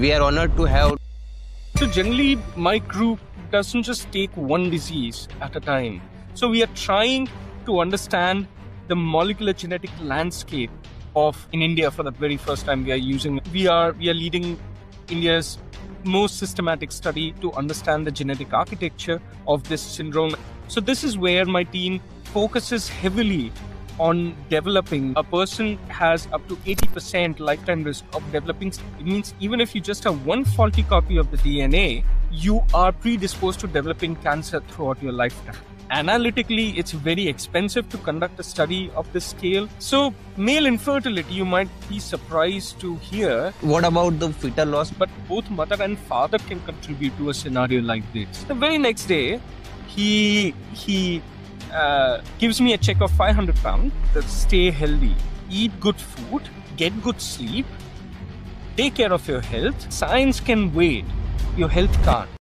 We are honored to have. So, generally, my group doesn't just take one disease at a time. So, we are trying to understand the molecular genetic landscape of in India for the very first time. We are using, we are, we are leading India's most systematic study to understand the genetic architecture of this syndrome. So, this is where my team focuses heavily on developing. A person has up to 80% lifetime risk of developing. It means even if you just have one faulty copy of the DNA, you are predisposed to developing cancer throughout your lifetime. Analytically, it's very expensive to conduct a study of this scale. So, male infertility, you might be surprised to hear. What about the fetal loss? But both mother and father can contribute to a scenario like this. The very next day, he he uh, gives me a check of 500 pounds. that Stay healthy, eat good food, get good sleep, take care of your health. Science can wait, your health can't.